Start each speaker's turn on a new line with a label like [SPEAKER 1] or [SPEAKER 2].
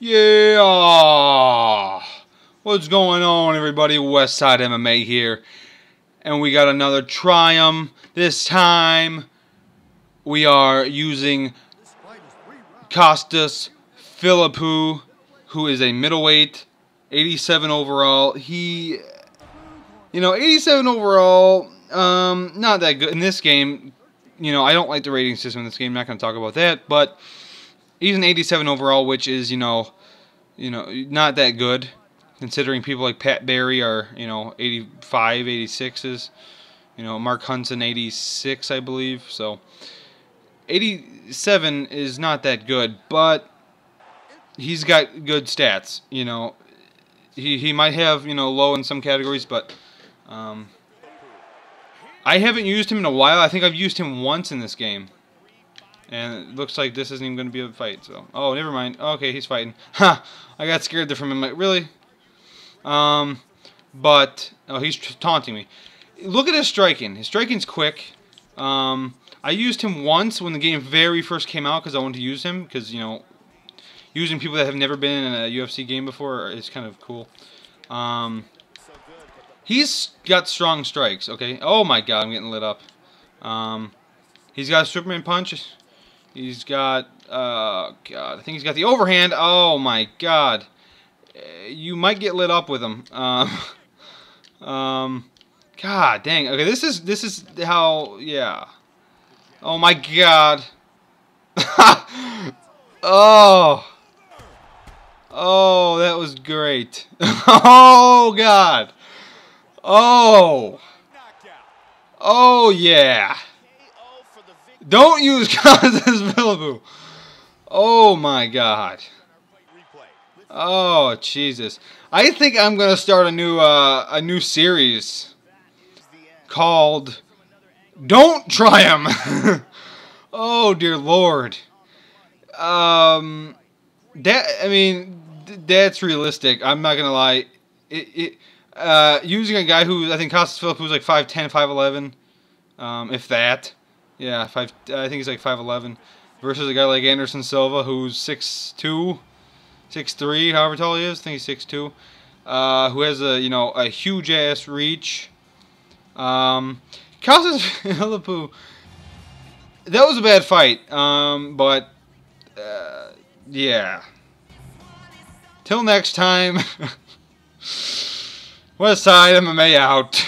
[SPEAKER 1] Yeah! What's going on, everybody? Westside MMA here. And we got another Try'em. This time, we are using Costas Philippou, who is a middleweight, 87 overall. He, you know, 87 overall, um, not that good. In this game, you know, I don't like the rating system in this game. I'm not going to talk about that, but he's an 87 overall, which is, you know, you know, not that good considering people like Pat Barry are, you know, 85, 86s. You know, Mark Hunt's 86, I believe. So 87 is not that good, but he's got good stats, you know. He he might have, you know, low in some categories, but um, I haven't used him in a while. I think I've used him once in this game. And it looks like this isn't even going to be a fight. So, oh, never mind. Okay, he's fighting. Ha! I got scared there from him. Like, really? Um, but oh, he's taunting me. Look at his striking. His striking's quick. Um, I used him once when the game very first came out because I wanted to use him because you know, using people that have never been in a UFC game before is kind of cool. Um, he's got strong strikes. Okay. Oh my God, I'm getting lit up. Um, he's got a Superman punch. He's got, uh, God, I think he's got the overhand. Oh my God. You might get lit up with him. Um, um, God dang. Okay, this is, this is how, yeah. Oh my God. oh. Oh, that was great. oh, God. Oh. Oh, yeah. Don't use Costas Philippou. Oh my god. Oh Jesus. I think I'm gonna start a new uh, a new series called Don't Try'em. oh dear lord. Um, that I mean that's realistic. I'm not gonna lie. It, it uh, using a guy who I think Costas Philip was like 5'10", 5'11", um, if that. Yeah, five. I think he's like five eleven, versus a guy like Anderson Silva who's six two, six three, however tall he is. I think he's six two. Uh, who has a you know a huge ass reach. Um, Costas Philippou. That was a bad fight. Um, but uh, yeah. Till next time. West Side MMA out.